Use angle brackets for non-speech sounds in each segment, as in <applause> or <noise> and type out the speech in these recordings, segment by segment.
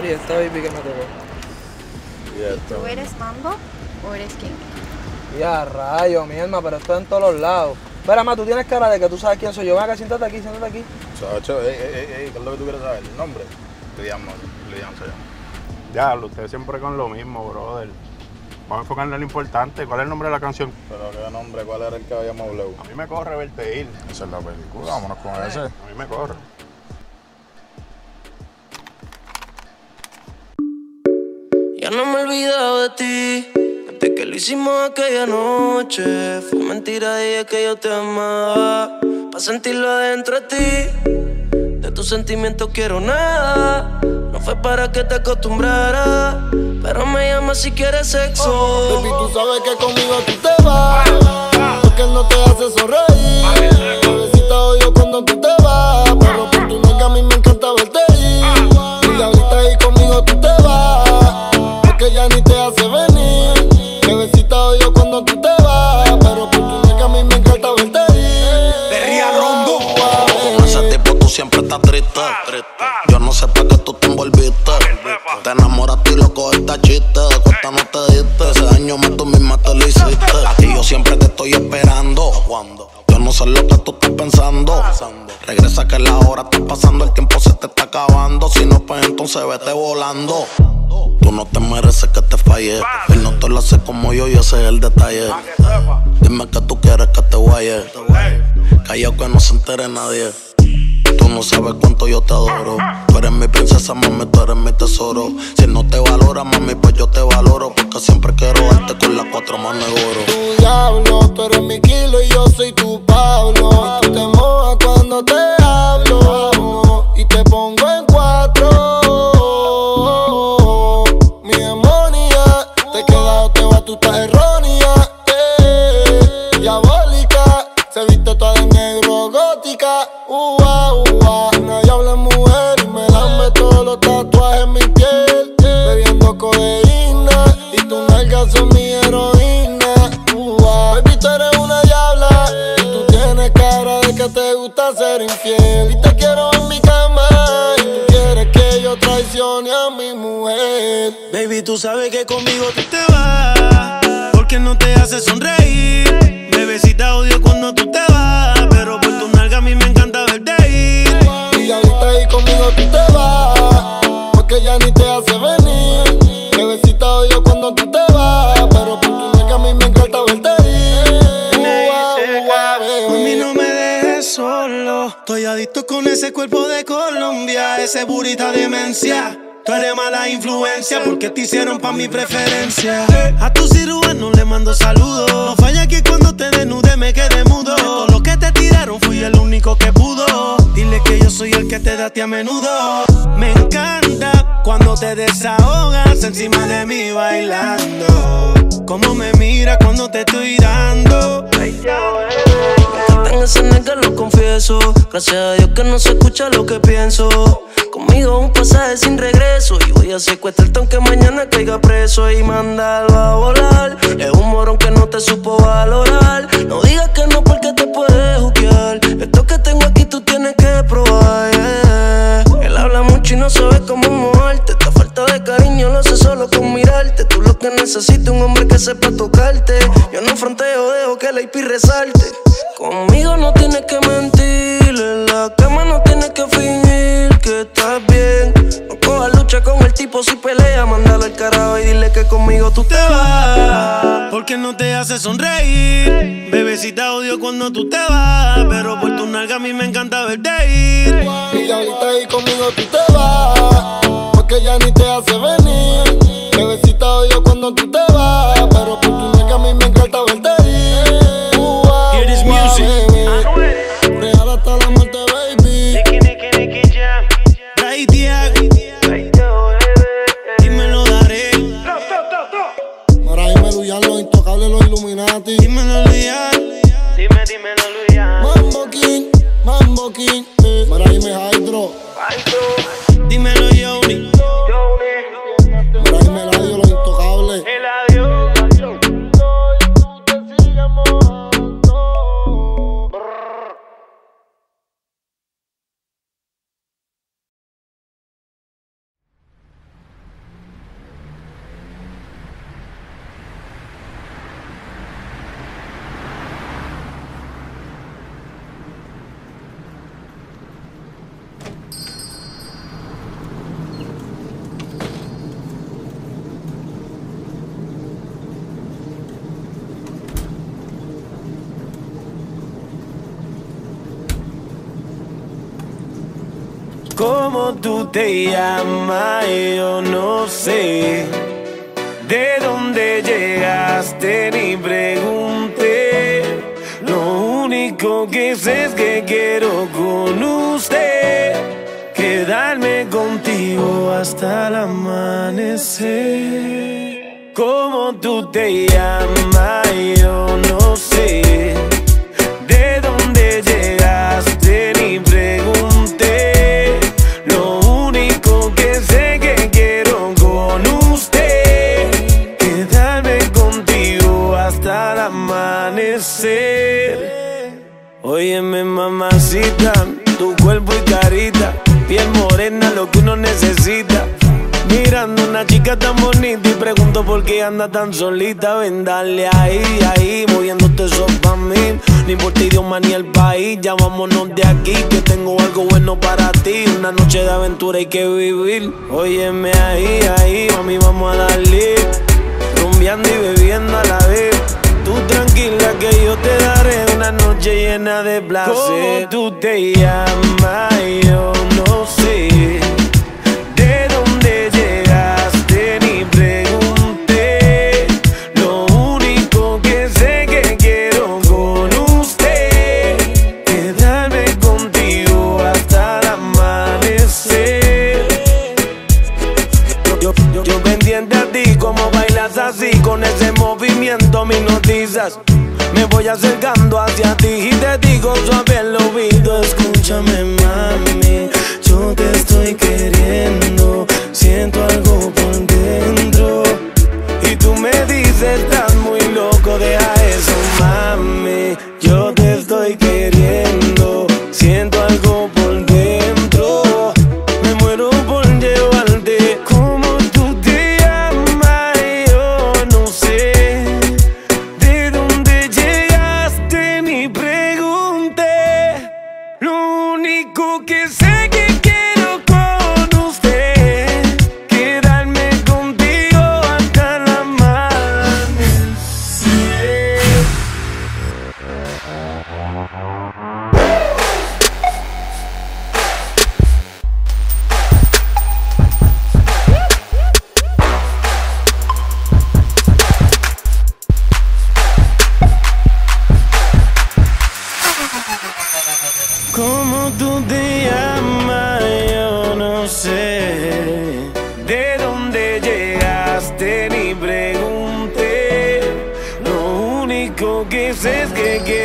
Mira, esta baby que me tocó. Y esto. ¿Tú eres mambo o eres king? Ya, rayo, mi alma, pero esto en todos los lados. Espera, ma, tú tienes cara de que tú sabes quién soy yo. Ven acá, siéntate aquí, siéntate aquí. Sacho, ey, ey, ey, ¿qué es lo que tú quieres saber? ¿El nombre? Lidian, Lidian se llama. Diablo, usted siempre con lo mismo, brother. Vamos a enfocarnos en lo importante. ¿Cuál es el nombre de la canción? Pero qué nombre, ¿cuál era el que habíamos hablado? A mí me corre verte ir. Esa es la película, vámonos con ese. A mí me corre. Ya no me he olvidado de ti. Desde que lo hicimos aquella noche. Fue mentira, dije que yo te amaba. Pa' sentirlo adentro de ti. De tus sentimientos quiero nada. No fue para que te acostumbrara. Pero me llama si quieres sexo. Baby, tú sabes que conmigo tú te vas. Porque no te hace sonreír. Bebecita odio cuando tú te vas. Pero por tu nalga a mí me Porque ya ni entonces vete volando. Tú no te mereces que te falle. Él no te lo hace como yo y ese es el detalle. Dime que tú quieres que te guaye. Callao que no se entere nadie. Tú no sabes cuánto yo te adoro. Tú eres mi princesa, mami, tú eres mi tesoro. Si no te valora, mami, pues yo te valoro. Porque siempre quiero darte con las cuatro manos de oro. tu diablo, tú eres mi kilo y yo soy tu Pablo. Tú te mojas cuando te hablo y te pongo sabes que conmigo influencia porque te hicieron pa' mi preferencia. A tu cirujano le mando saludos. No falla que cuando te desnude me quede mudo. De todo lo que te tiraron fui el único que pudo. Dile que yo soy el que te da a ti a menudo. Me encanta cuando te desahogas encima de mí bailando. Como me mira cuando te estoy dando. Gracias a Dios que no se escucha lo que pienso. Conmigo un pasaje sin regreso. Y voy a secuestrarte aunque mañana caiga preso y mandarlo a volar. Es un morón que no te supo valorar. No digas que no porque te puedes juzgar. Esto que tengo aquí tú tienes que probar. Él habla mucho y no sabe cómo moverte. Falta de cariño lo sé solo con mirarte. Tú lo que necesitas un hombre que sepa tocarte. Yo no fronteo, dejo que la IP resalte. Conmigo no tienes que mentir. En la cama no tienes que fingir que estás bien. No cojas lucha con el tipo si pelea. Mándalo al carajo y dile que conmigo tú te vas. Porque no te hace sonreír. Bebecita odio cuando tú te vas. Pero por tu nalga a mí me encanta verte ir. Y ahorita ahí conmigo tú te vas Porque ya ni te hace venir Bebecita odio cuando tú te vas Pero por tu nalga a mí me encanta verte ir this ua, music. bebé. Real hasta la muerte, baby Raitea, dímelo daré. Mara y Meluyan, los intocables, los Illuminati Dímelo Luyan. Dime, dímelo Luyan. Mambo King, Mambo King eh. Mara y me Hydro Dímelo te llamas, yo no sé. De dónde llegaste ni pregunté. Lo único que sé es que quiero con usted quedarme contigo hasta el amanecer. Cómo tú te llamas, tu cuerpo y carita, piel morena, lo que uno necesita. Mirando una chica tan bonita y pregunto por qué anda tan solita. Ven, dale ahí, ahí, moviéndote eso pa' mí. No importa idioma ni el país, ya de aquí. Que tengo algo bueno para ti. Una noche de aventura hay que vivir. Óyeme ahí, ahí, mami, vamos a darle. Rumbeando y bebiendo a la vez. Tú tranquila que yo te daré una noche llena de placer. ¿Cómo tú te llamas? Yo voy acercando hacia ti y te digo suave único que sé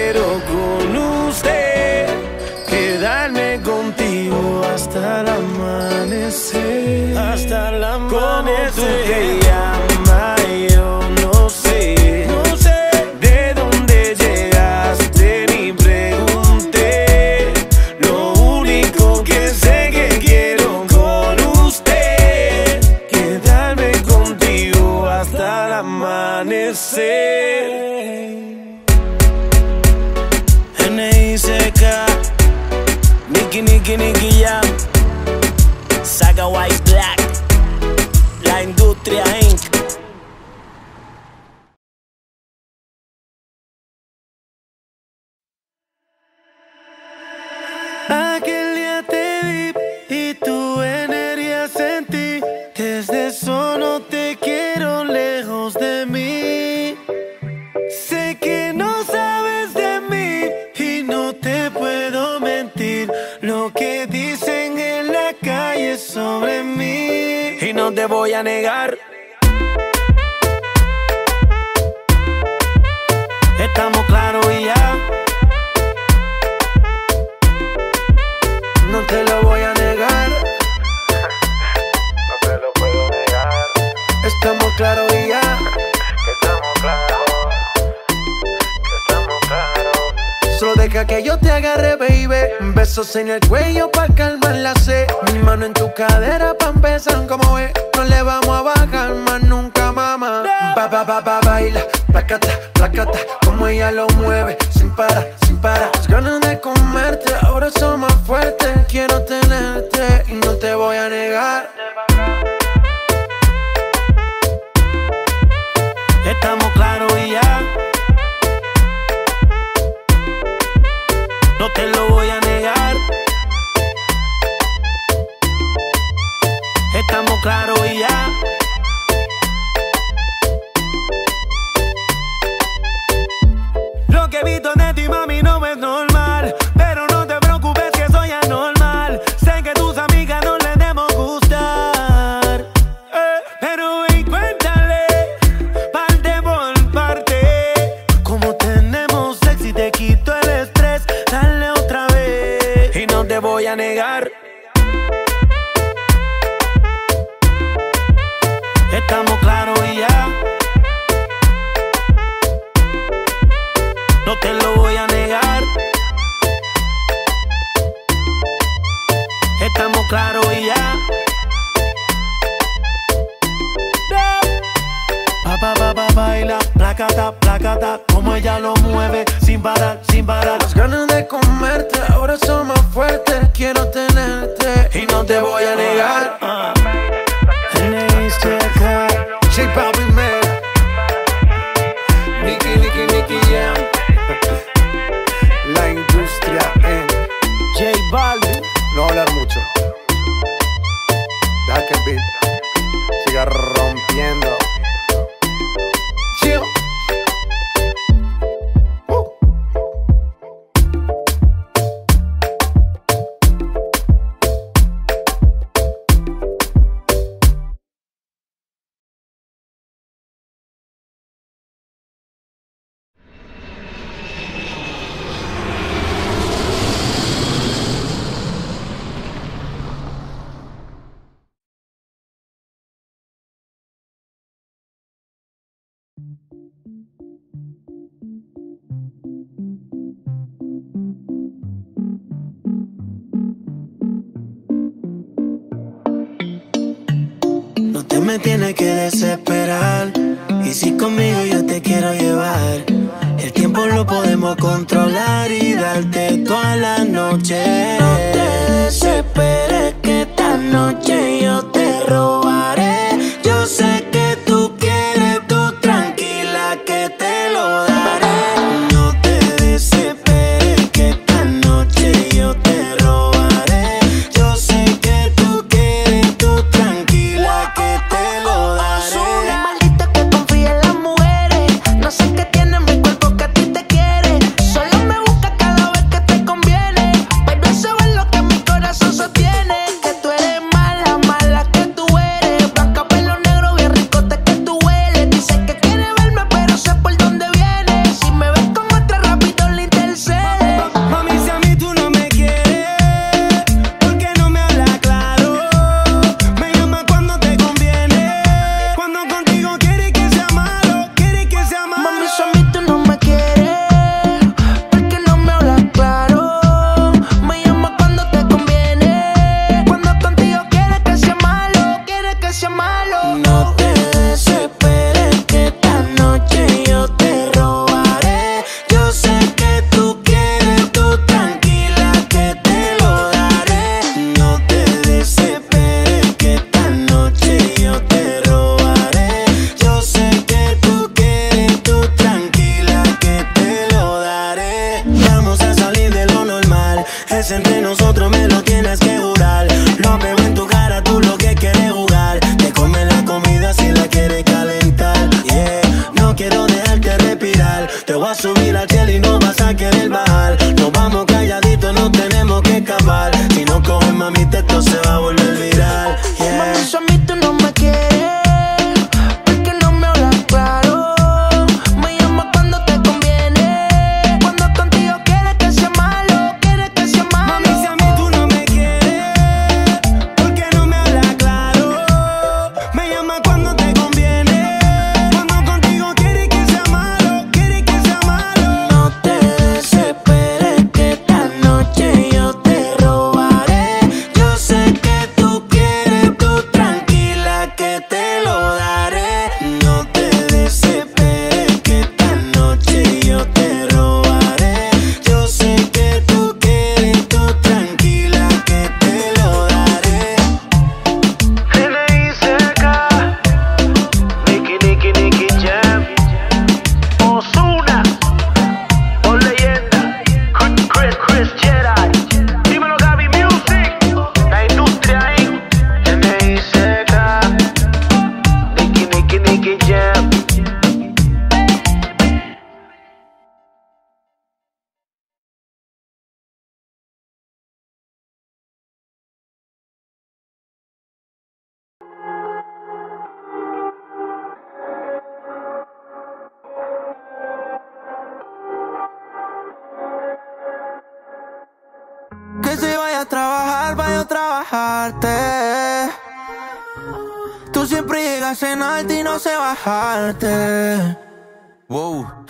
te voy a negar. Estamos claros y ya. No te lo voy a negar. No te lo puedo negar, Estamos claros y ya. estamos claros, estamos claros. Solo deja que yo te agarre, baby. Besos en el cuello en tu cadera pa' empezar como es. No le vamos a bajar más nunca, mamá. Ba, ba, ba, ba, baila. Placata, placata. Como ella lo mueve. Sin parar, me tiene que desesperar. Y si conmigo yo te quiero llevar, el tiempo lo podemos controlar y darte toda la noche. No te desesperes que esta noche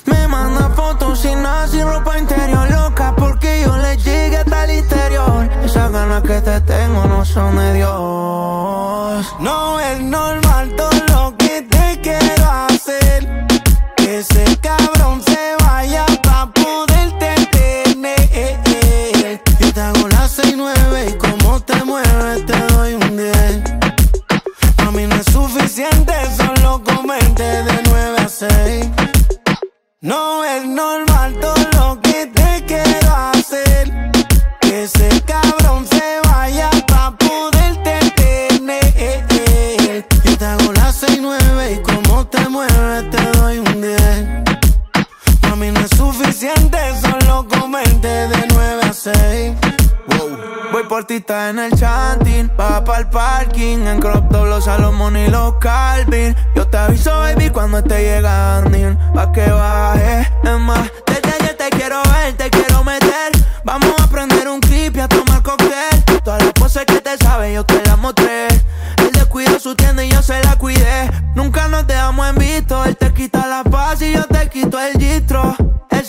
Me manda fotos sin nada, sin ropa interior, loca, porque yo le llegué hasta el interior. Esas ganas que te tengo no son de Dios. No es normal, todo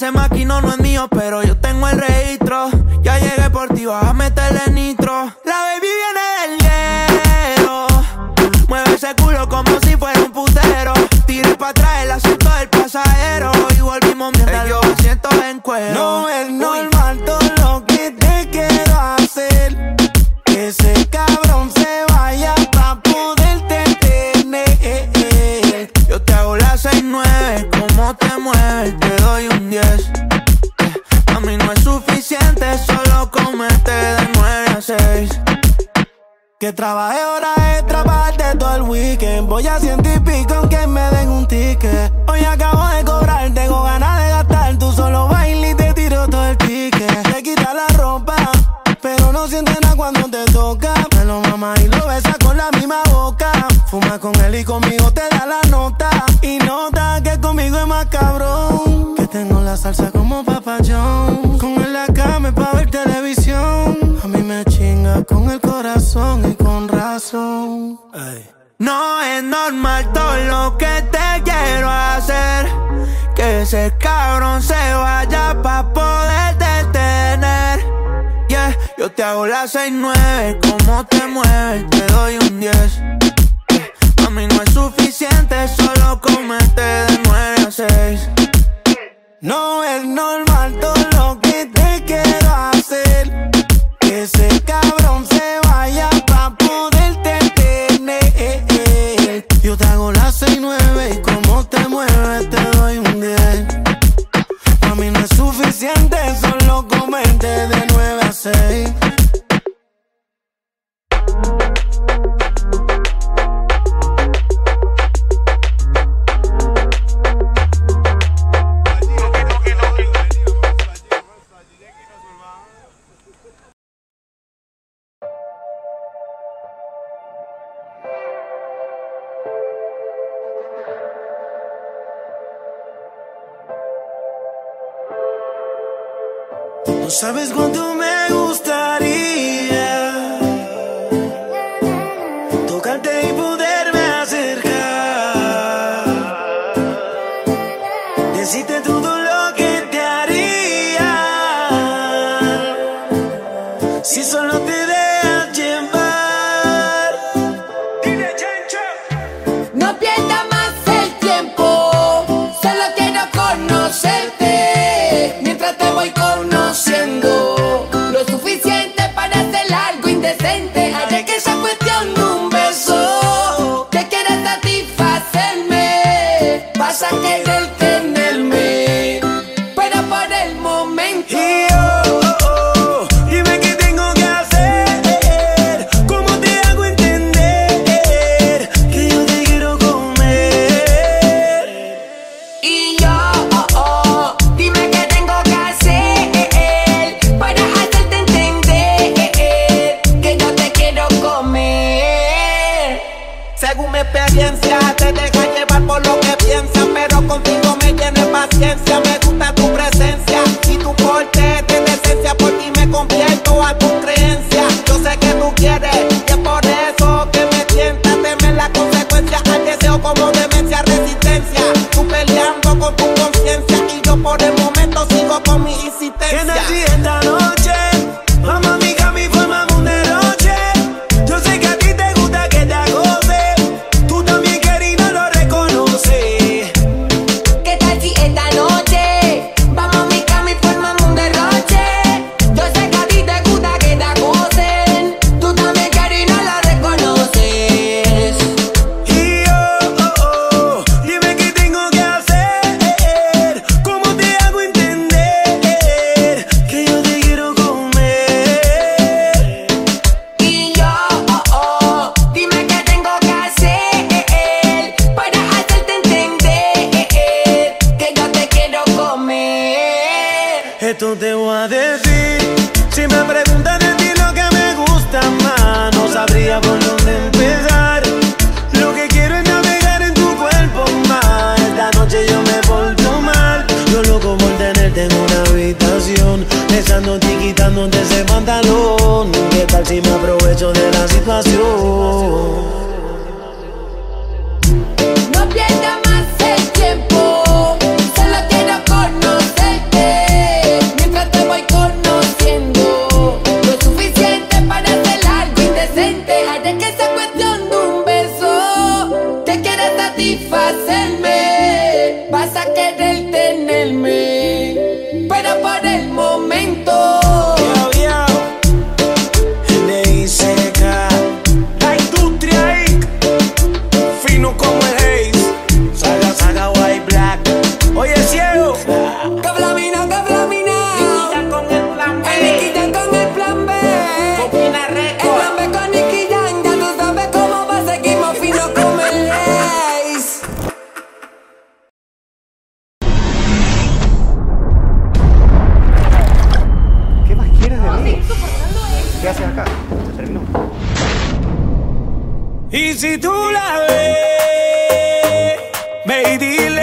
ese maquino no es mío, pero No es normal todo lo que te quiero hacer. Que ese cabrón se vaya pa' poder detener. Yeah, yo te hago la 6-9, cómo te mueves, te doy un 10. Yeah. Mami, no es suficiente, solo comerte de 9 a 6. No es normal todo No sabes cuánto me gustaría. Ya te deja llevar por lo que piensan, pero contigo me lleno de paciencia. Y si tú la ves, me baby,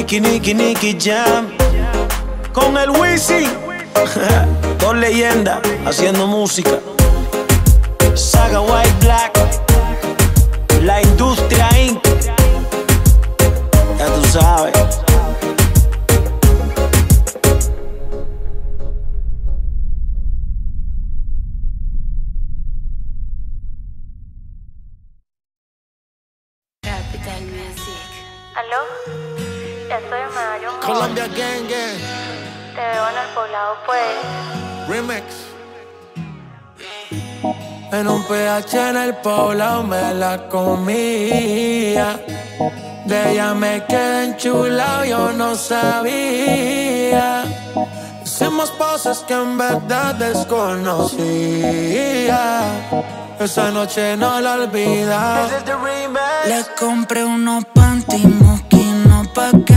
Nicky, Nicky, Nicky Jam. Con el Wisi. <laughs> Dos leyendas haciendo música. Saga White Black. La Industria Inc. Ya tú sabes. Te veo en el poblado, pues. Remix. En un PH en el poblado me la comía. De ella me quedé enchulado, yo no sabía. Hicimos cosas que en verdad desconocía. Esa noche no la olvida. Le compré unos panty pa' que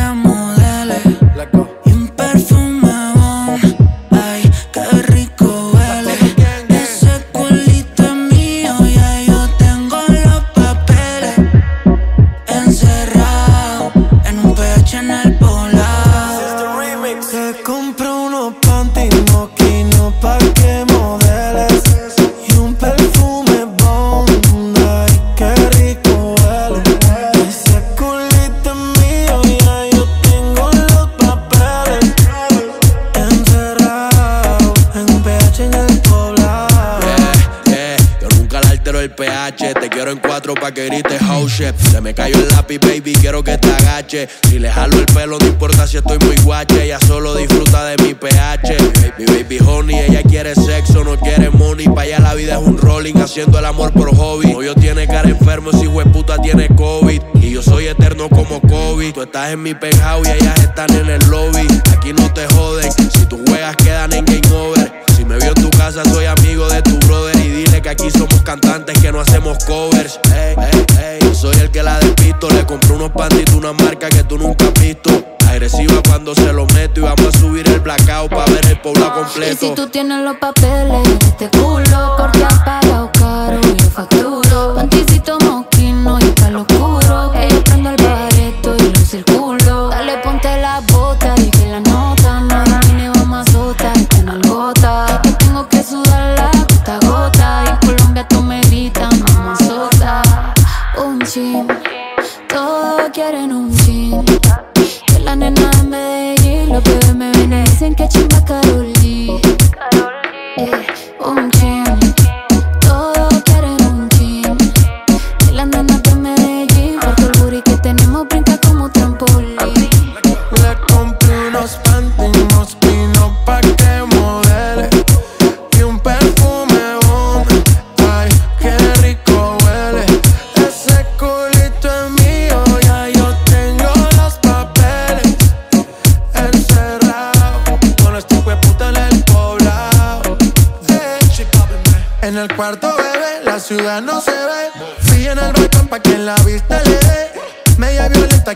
me cayó el lápiz, baby, quiero que te agache. Si le jalo el pelo, no importa si estoy muy guache. Ella solo disfruta de mi pH. Mi baby honey, ella quiere sexo, no quiere money. Pa' allá la vida es un rolling, haciendo el amor por hobby. Novio tiene cara enfermo, si puta tiene COVID. Y yo soy eterno como COVID. Tú estás en mi penthouse y ellas están en el lobby. Aquí no te joden, si tus juegas quedan en game over. Si me vio en tu casa, soy amigo de tu brother. Y dile que aquí somos cantantes que no hacemos covers. Ey, ey, ey, yo soy el que la despisto. Le compré unos panditos, una marca que tú nunca has visto. Agresiva cuando se lo meto. Y vamos a subir el blackout para ver el poblado Y si completo. tú tienes los papeles este culo,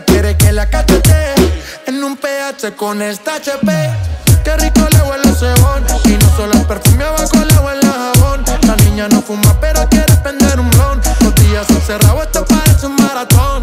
Quiere que la cachete En un PH con esta HP Qué rico le huele el cebón Y no solo el perfume abajo le huele el jabón. La niña no fuma pero quiere prender un blon. Los días encerrados esto parece un maratón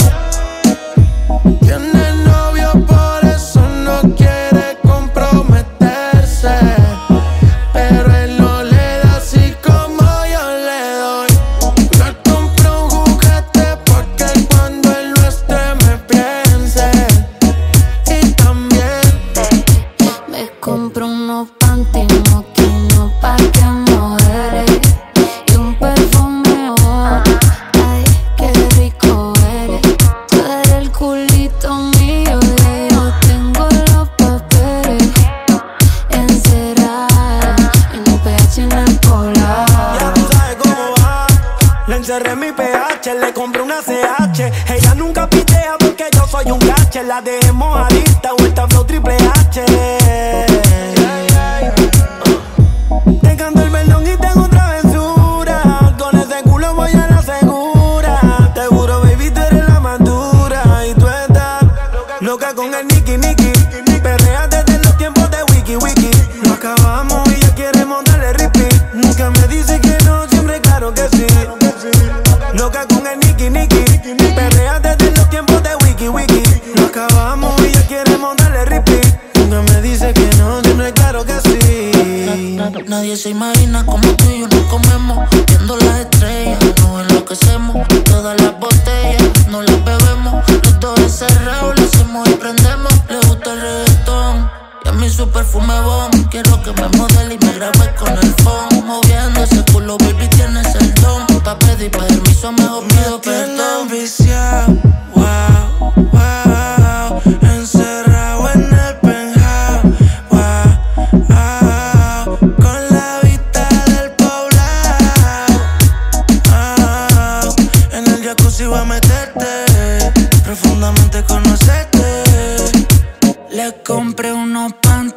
Nadie se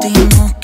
Seymour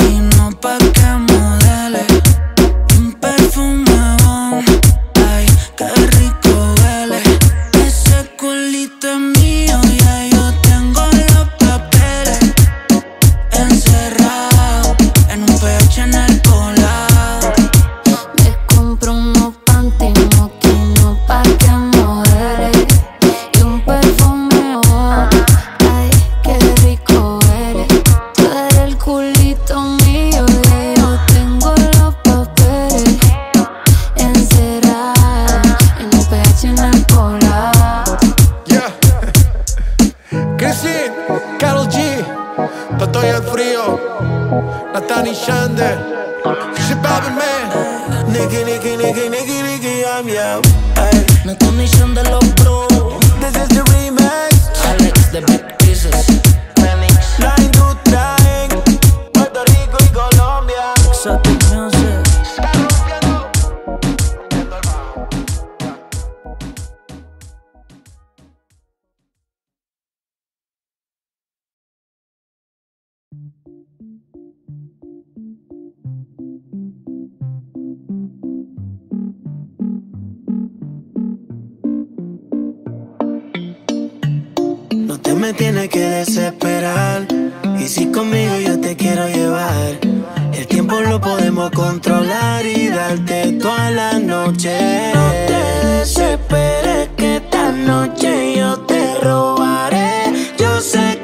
No te me tienes que desesperar. Y si conmigo yo te quiero llevar, el tiempo lo podemos controlar y darte toda la noche. No te desesperes que esta noche yo te robaré. Yo sé que